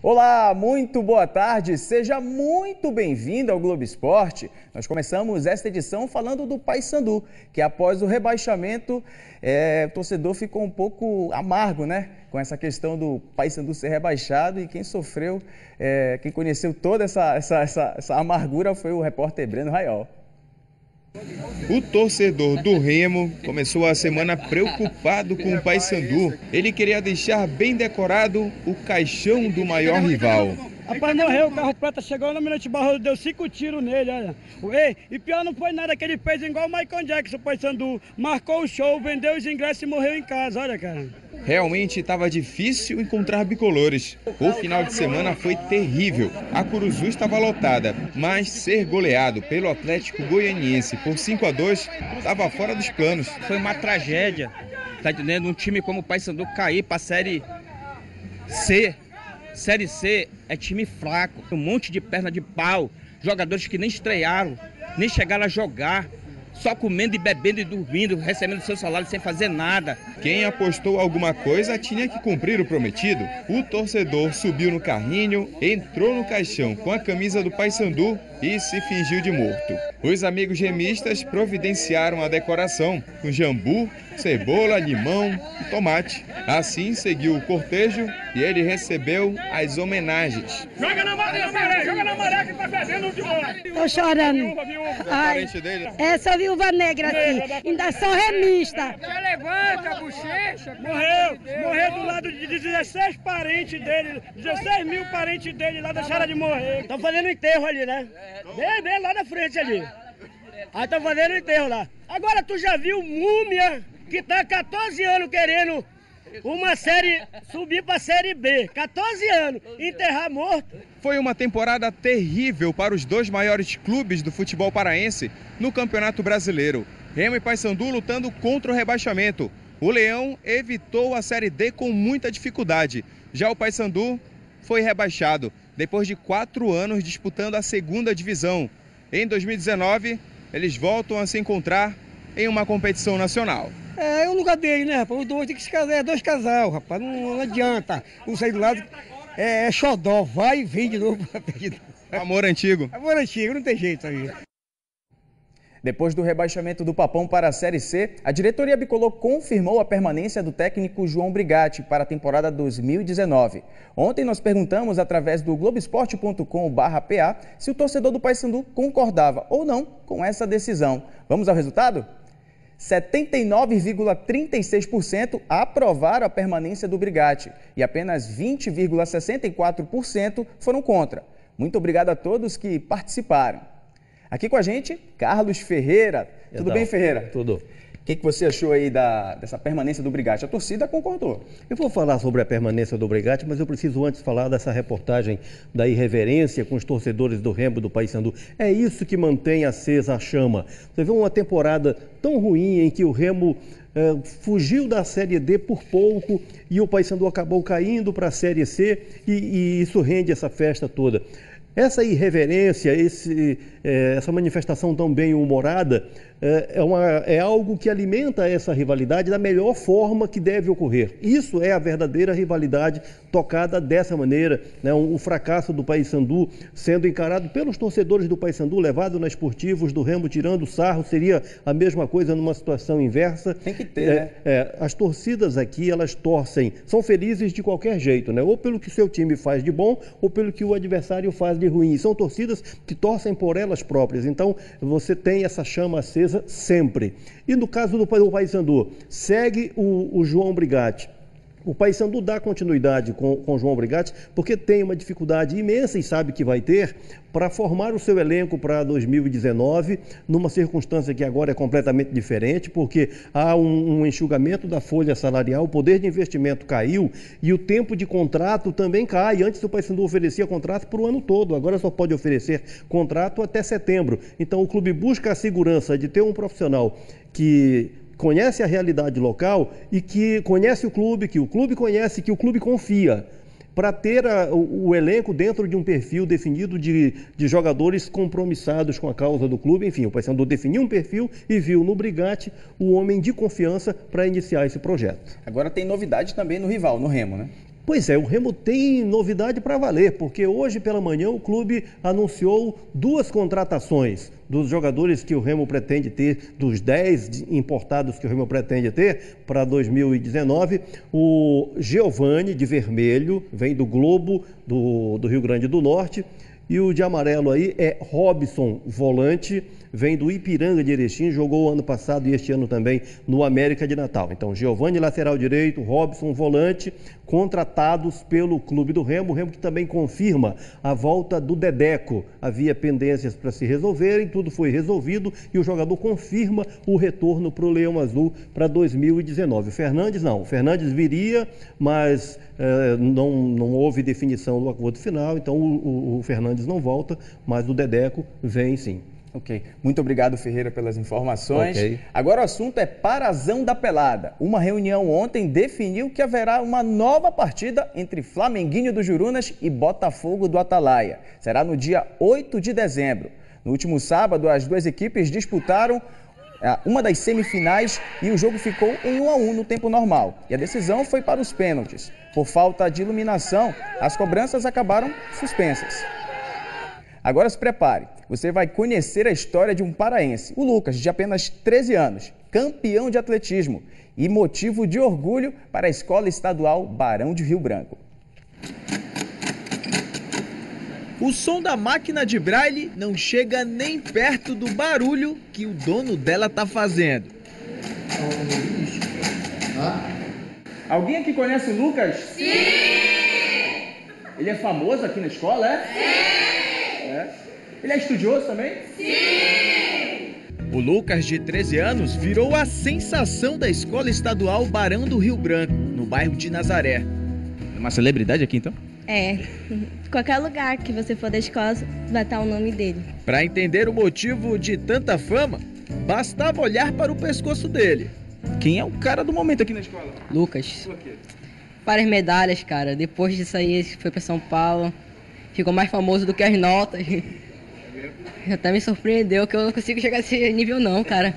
Olá, muito boa tarde, seja muito bem-vindo ao Globo Esporte. Nós começamos esta edição falando do Paysandu, que após o rebaixamento, é, o torcedor ficou um pouco amargo, né? Com essa questão do Paysandu ser rebaixado e quem sofreu, é, quem conheceu toda essa, essa, essa, essa amargura foi o repórter Breno Raiol. O torcedor do Remo começou a semana preocupado com o Paysandu. Ele queria deixar bem decorado o caixão do maior rival. Rapaz, morreu, o carro prata chegou no Mirante Barroso, deu cinco tiros nele, olha. Ei, e pior não foi nada que ele fez igual o Michael Jackson, o Paysandu. Marcou o show, vendeu os ingressos e morreu em casa, olha, cara. Realmente estava difícil encontrar bicolores. O final de semana foi terrível. A Curuzu estava lotada, mas ser goleado pelo Atlético Goianiense por 5 a 2 estava fora dos planos. Foi uma tragédia, tá entendendo? Um time como o Paysandu cair para a Série C Série C é time fraco, um monte de perna de pau, jogadores que nem estrearam, nem chegaram a jogar, só comendo e bebendo e dormindo, recebendo seu salário sem fazer nada. Quem apostou alguma coisa tinha que cumprir o prometido. O torcedor subiu no carrinho, entrou no caixão com a camisa do Paysandu e se fingiu de morto. Os amigos gemistas providenciaram a decoração com jambu, cebola, limão e tomate. Assim seguiu o cortejo e ele recebeu as homenagens. Joga na maré, joga na maré que tá perdendo de bola. Tô chorando. Ai, essa viúva negra aqui, ainda sou remista. Levanta a bochecha. Morreu, morreu do lado de 16 parentes dele, 16 mil parentes dele lá deixaram de morrer. Estão fazendo enterro ali, né? Bem, bem lá na frente ali. Aí estão fazendo enterro lá. Agora tu já viu Múmia, que tá 14 anos querendo uma série, subir para a série B, 14 anos, enterrar morto. Foi uma temporada terrível para os dois maiores clubes do futebol paraense no Campeonato Brasileiro. Remo e Paysandu lutando contra o rebaixamento. O Leão evitou a série D com muita dificuldade. Já o Paysandu foi rebaixado depois de quatro anos disputando a segunda divisão. Em 2019, eles voltam a se encontrar em uma competição nacional. É, é o lugar dele, né, rapaz? Os dois tem que se casar, é dois casal, rapaz. Não, não adianta. Um sair do lado é, é xodó, vai e vem de novo. Amor antigo. Amor antigo, não tem jeito aí. Depois do rebaixamento do Papão para a Série C, a diretoria bicolor confirmou a permanência do técnico João Brigatti para a temporada 2019. Ontem nós perguntamos através do globesport.com/pa se o torcedor do Paysandu concordava ou não com essa decisão. Vamos ao resultado? 79,36% aprovaram a permanência do Brigatti e apenas 20,64% foram contra. Muito obrigado a todos que participaram. Aqui com a gente, Carlos Ferreira. Tudo Então, bem, Ferreira? Tudo. O que, que você achou aí da, dessa permanência do Brigatti? A torcida concordou. Eu vou falar sobre a permanência do Brigatti, mas eu preciso antes falar dessa reportagem da irreverência com os torcedores do Remo do Paysandu. É isso que mantém acesa a chama. Você vê uma temporada tão ruim em que o Remo eh, fugiu da Série D por pouco e o Paysandu acabou caindo para a Série C e, e isso rende essa festa toda. Essa irreverência, esse, eh, essa manifestação tão bem humorada, é, uma, é algo que alimenta essa rivalidade da melhor forma que deve ocorrer. Isso é a verdadeira rivalidade tocada dessa maneira. Né? Um- o fracasso do Paysandu sendo encarado pelos torcedores do Paysandu, levado na esportivos do Remo tirando sarro, seria a mesma coisa numa situação inversa. Tem que ter, É, né? é, as torcidas aqui, elas torcem, são felizes de qualquer jeito, né? Ou pelo que seu time faz de bom, ou pelo que o adversário faz de ruim. São torcidas que torcem por elas próprias. Então, você tem essa chama acesa sempre. E no caso do, do Paysandu, segue o, o João Brigatti. O Paysandu dá continuidade com, com João Brigatti porque tem uma dificuldade imensa e sabe que vai ter para formar o seu elenco para 2019, numa circunstância que agora é completamente diferente, porque há um, um enxugamento da folha salarial, o poder de investimento caiu e o tempo de contrato também cai. Antes o Paysandu oferecia contrato para o ano todo, agora só pode oferecer contrato até setembro. Então o clube busca a segurança de ter um profissional que conhece a realidade local e que conhece o clube, que o clube conhece, que o clube confia, para ter a- o, o elenco dentro de um perfil definido de, de jogadores compromissados com a causa do clube. Enfim, o Paysandu definiu um perfil e viu no Brigatti o homem de confiança para iniciar esse projeto. Agora tem novidade também no rival, no Remo, né? Pois é, o Remo tem novidade para valer, porque hoje pela manhã o clube anunciou duas contratações dos jogadores que o Remo pretende ter, dos 10 importados que o Remo pretende ter para 2019. O Giovani, de vermelho, vem do Globo do, do Rio Grande do Norte. E o de amarelo aí é Robson, volante, vem do Ipiranga de Erechim, jogou ano passado e este ano também no América de Natal. Então, Giovanni, lateral direito, Robson, volante, contratados pelo Clube do Remo. O Remo que também confirma a volta do Dedeco. Havia pendências para se resolverem, tudo foi resolvido e o jogador confirma o retorno para o Leão Azul para 2019. O Fernandes não, o Fernandes viria, mas eh, não, não houve definição do acordo final, então o, o, o Fernandes não volta, mas o Dedeco vem sim. Ok. Muito obrigado, Ferreira, pelas informações. Okay. Agora o assunto é Parazão da Pelada. Uma reunião ontem definiu que haverá uma nova partida entre Flamenguinho do Jurunas e Botafogo do Atalaia. Será no dia 8 de dezembro. No último sábado, as duas equipes disputaram é, uma das semifinais e o jogo ficou em 1 a 1 no tempo normal. E a decisão foi para os pênaltis. Por falta de iluminação, as cobranças acabaram suspensas. Agora se prepare, você vai conhecer a história de um paraense, o Lucas, de apenas 13 anos, campeão de atletismo e motivo de orgulho para a Escola Estadual Barão de Rio Branco. O som da máquina de braille não chega nem perto do barulho que o dono dela tá fazendo. Alguém aqui conhece o Lucas? Sim! Ele é famoso aqui na escola, é? Sim! É. Ele é estudioso também? Sim! O Lucas, de 13 anos, virou a sensação da escola estadual Barão do Rio Branco, no bairro de Nazaré. É uma celebridade aqui então? É, qualquer lugar que você for da escola vai estar o nome dele. Para entender o motivo de tanta fama, bastava olhar para o pescoço dele. Quem é o cara do momento aqui na escola? Lucas. Por quê? Várias medalhas, cara. Depois disso aí, foi para São Paulo. Ficou mais famoso do que as notas. Até me surpreendeu que eu não consigo chegar a esse nível não, cara.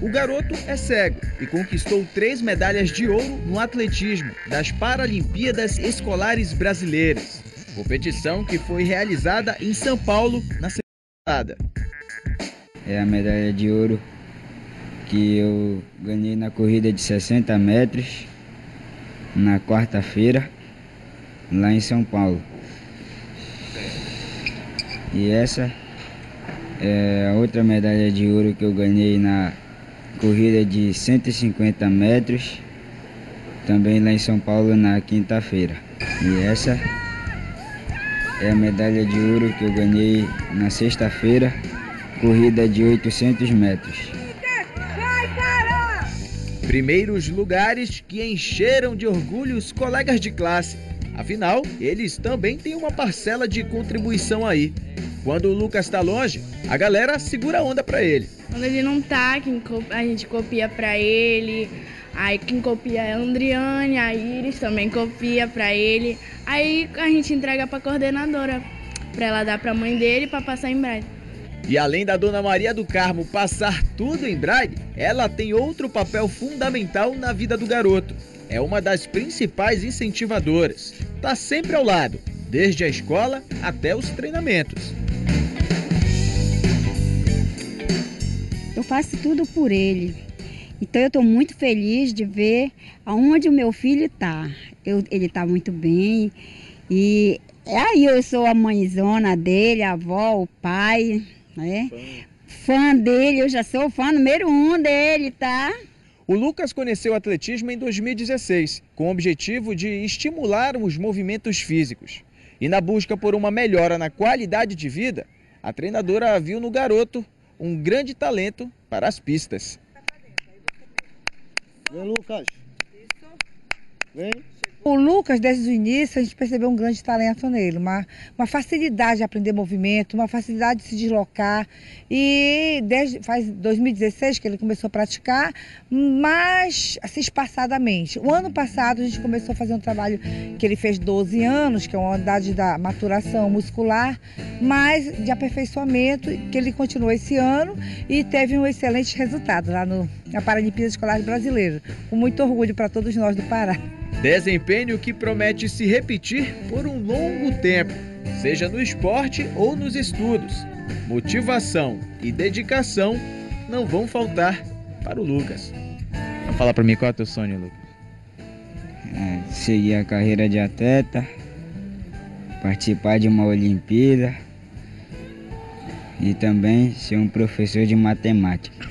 O garoto é cego e conquistou três medalhas de ouro no atletismo das Paralimpíadas Escolares Brasileiras, competição que foi realizada em São Paulo na semana É a medalha de ouro que eu ganhei na corrida de 60 metros na quarta-feira lá em São Paulo. E essa é a outra medalha de ouro que eu ganhei na corrida de 150 metros, também lá em São Paulo na quinta-feira. E essa é a medalha de ouro que eu ganhei na sexta-feira, corrida de 800 metros. Primeiros lugares que encheram de orgulho os colegas de classe. Afinal, eles também têm uma parcela de contribuição aí. Quando o Lucas está longe, a galera segura a onda para ele. Quando ele não tá, a gente copia para ele. Aí quem copia é a Andriane, a Iris também copia para ele. Aí a gente entrega para coordenadora, para ela dar para a mãe dele para passar em braille. E além da Dona Maria do Carmo passar tudo em braille, ela tem outro papel fundamental na vida do garoto. É uma das principais incentivadoras. Tá sempre ao lado, desde a escola até os treinamentos. Eu faço tudo por ele. Então eu estou muito feliz de ver aonde o meu filho está. Ele está muito bem. E aí eu sou a mãezona dele, a avó, o pai, né? Fã dele, eu já sou fã número um dele, tá? O Lucas conheceu o atletismo em 2016, com o objetivo de estimular os movimentos físicos. E na busca por uma melhora na qualidade de vida, a treinadora viu no garoto um grande talento para as pistas. Vem, Lucas. Vem. O Lucas, desde o início, a gente percebeu um grande talento nele, uma, uma facilidade de aprender movimento, uma facilidade de se deslocar. E desde faz 2016 que ele começou a praticar, mas assim, espaçadamente. O ano passado a gente começou a fazer um trabalho que ele fez 12 anos, que é uma idade da maturação muscular, mas de aperfeiçoamento, que ele continuou esse ano e teve um excelente resultado lá no na Paralimpíada Escolar Brasileira, com muito orgulho para todos nós do Pará. Desempenho que promete se repetir por um longo tempo, seja no esporte ou nos estudos. Motivação e dedicação não vão faltar para o Lucas. Fala para mim qual é o teu sonho, Lucas? É, seguir a carreira de atleta, participar de uma Olimpíada e também ser um professor de matemática.